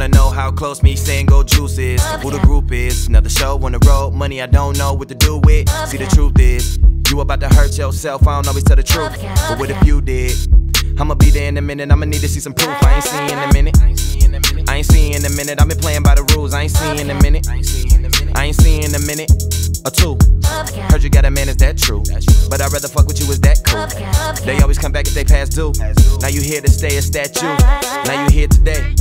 wanna know how close me saying go juice is. Who the group is, another show on the road, money I don't know what to do with. See, the truth is, you about to hurt yourself, I don't always tell the truth. But what if you did? I'ma be there in a minute, I'ma need to see some proof. I ain't seeing in a minute. I ain't seeing in a minute, I've been playing by the rules, I ain't seeing in a minute. I ain't seeing in a minute or two. Heard you got a man, is that true? But I'd rather fuck with you, is that cool? They always come back if they pass due. Now you here to stay a statue. Now you here today.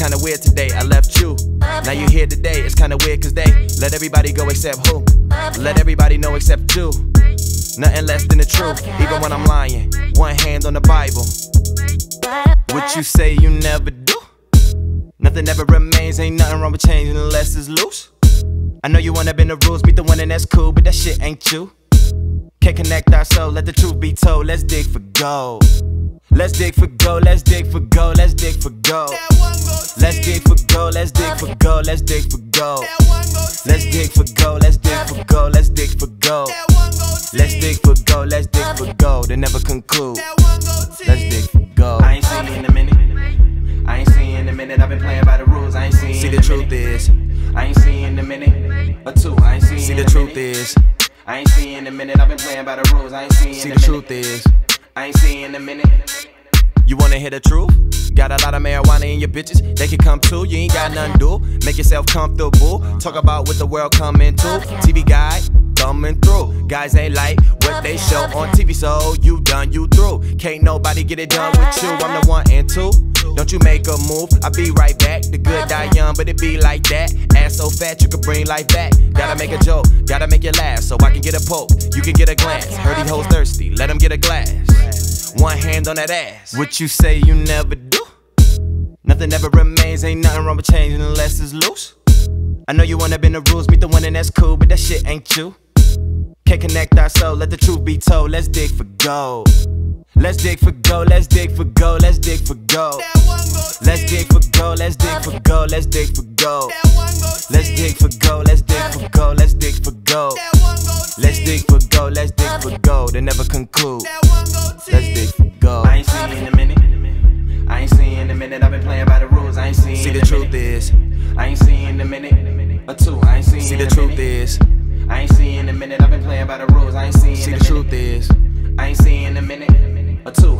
Kinda weird today, I left you. Now you're here today, it's kinda weird cause they let everybody go except who? Let everybody know except you. Nothing less than the truth, even when I'm lying. One hand on the Bible. What you say you never do? Nothing ever remains, ain't nothing wrong with changing unless it's loose. I know you wanna bend the rules, beat the one and that's cool, but that shit ain't you. Can't connect our soul, let the truth be told, let's dig for gold. Let's dig for gold, let's dig for gold, let's dig for gold. Let's dig for gold, let's dig for gold, let's dig for gold. Let's dig for gold, let's dig for gold, let's dig for gold. Let's dig for gold, let's dig for gold, and never conclude. Let's dig for gold. I ain't seen you in a minute. I ain't seen you in a minute. I've been playing by the rules. I ain't seen you. See the truth is, I ain't seen you in a minute or two. I ain't seen you. See the truth is, I ain't seen you in a minute. I've been playing by the rules. I ain't seen you. See the truth is, I ain't seen you in a minute. You wanna hear the truth? Got a lot of marijuana in your bitches, they can come too. You ain't got nothing to do. Make yourself comfortable. Talk about what the world coming to. TV guide coming through. Guys ain't like what they show on TV, so you done, you through. Can't nobody get it done with you. I'm the one and two. Don't you make a move, I'll be right back. The good die young, but it be like that. Ass so fat, you can bring life back. Gotta make a joke, gotta make it laugh, so I can get a poke. You can get a glance. Heard these hoes thirsty, let them get a glass. One hand on that ass. What you say you never do? Nothing ever remains, ain't nothing wrong with changing unless it's loose. I know you wanna bend the rules, meet the one and that's cool, but that shit ain't you. Can't connect our soul, let the truth be told. Let's dig for gold. Let's dig for gold, let's dig for gold, let's dig for gold. Let's dig for gold, let's dig for gold, let's dig for gold. Let's dig for gold, let's dig for gold, let's dig for gold. Let's dig for gold, let's dig for gold, and never conclude. I ain't seen a minute or two. I ain't seen. See the truth is. I ain't seen a minute, I've been playing by the rules, I ain't seen See the truth is, I ain't seen a minute or two.